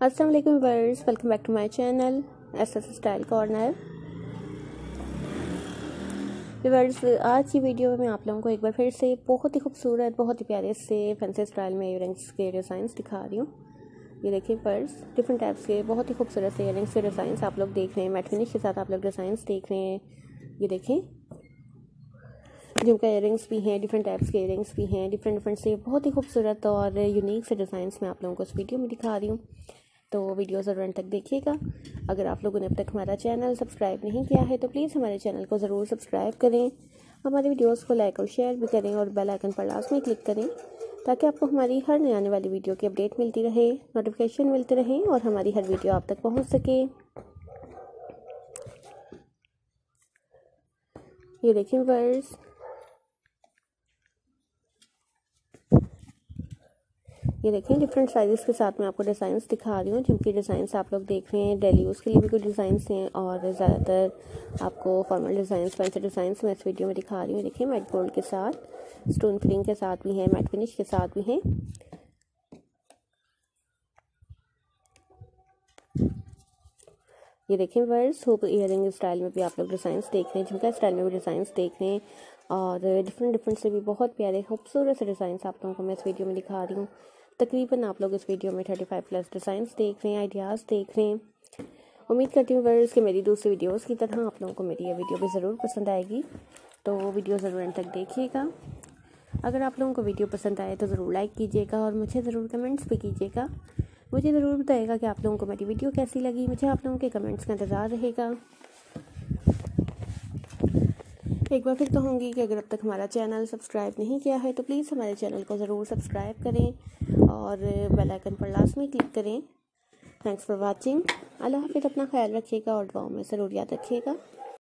वालेकुम verse welcome back to my channel S S style corner verse आज की video में आप लोगों को एक बार फिर से बहुत ही खूबसूरत, बहुत ही प्यारे से फैंसी स्टाइल में इयरिंग्स के डिज़ाइंस दिखा रही हूँ। ये देखिए पर्स डिफरेंट टाइप्स के बहुत ही खूबसूरत से इयरिंग्स के डिज़ाइंस आप लोग देख रहे हैं मैट फिनिश के साथ आप लोग डिज़ाइंस देख रहे हैं। ये देखें झुमका इयरिंग्स भी हैं डिफरेंट टाइप्स के इयरिंग्स भी हैं डिफरेंट डिफरेंट से बहुत ही खूबसूरत और यूनिक से डिज़ाइंस मैं आप लोगों को इस वीडियो में दिखा रही हूँ। तो वीडियो ज़रूर तक देखिएगा। अगर आप लोगों ने अब तक हमारा चैनल सब्सक्राइब नहीं किया है तो प्लीज़ हमारे चैनल को ज़रूर सब्सक्राइब करें। हमारे वीडियोस को लाइक और शेयर भी करें और बेल आइकन पर लास्ट में क्लिक करें, ताकि आपको हमारी हर नई आने वाली वीडियो की अपडेट मिलती रहे नोटिफिकेशन मिलते रहें और हमारी हर वीडियो आप तक पहुँच सके। ये देखें वर्स ये देखें डिफरेंट साइज़ के साथ मैं आपको डिज़ाइंस दिखा रही हूँ, जिनकी डिज़ाइंस आप लोग देख रहे हैं। डेली यूज़ के लिए भी कुछ डिज़ाइंस हैं और ज़्यादातर आपको फॉर्मल डिज़ाइंस फैंसी डिज़ाइंस मैं इस वीडियो में दिखा रही हूँ। देखिए मैट गोल्ड के साथ स्टोन फिलिंग के साथ भी हैं मैट फिनिश के साथ भी हैं। ये देखें वर्स होप इयर स्टाइल में भी आप लोग डिज़ाइंस देख रहे हैं झुमका स्टाइल में भी डिज़ाइंस देख रहे हैं। और डिफरेंट डिफरेंट से भी बहुत प्यारे, खूबसूरत से डिज़ाइंस आप लोगों को मैं इस वीडियो में दिखा रही हूँ। तकरीबन आप लोग इस वीडियो में थर्टी फाइव प्लस डिज़ाइंस देख रहे हैं आइडियाज़ देख रहे हैं। उम्मीद करती हूँ वर्स कि मेरी दूसरी वीडियोज़ की तरह आप लोगों को मेरी ये वीडियो भी ज़रूर पसंद आएगी। तो वो वीडियो ज़रूर अंत तक देखिएगा। अगर आप लोगों को वीडियो पसंद आए तो ज़रूर लाइक कीजिएगा और मुझे ज़रूर कमेंट्स भी कीजिएगा। मुझे ज़रूर बताएगा कि आप लोगों को मेरी वीडियो कैसी लगी। मुझे आप लोगों के कमेंट्स का इंतज़ार रहेगा। एक बार फिर कहूँगी कि अगर अब तक हमारा चैनल सब्सक्राइब नहीं किया है तो प्लीज़ हमारे चैनल को ज़रूर सब्सक्राइब करें और बेल आइकन पर लास्ट में क्लिक करें। थैंक्स फॉर वाचिंग अल्लाह हाफिज़, अपना ख्याल रखिएगा और दुआओं में ज़रूर याद रखिएगा।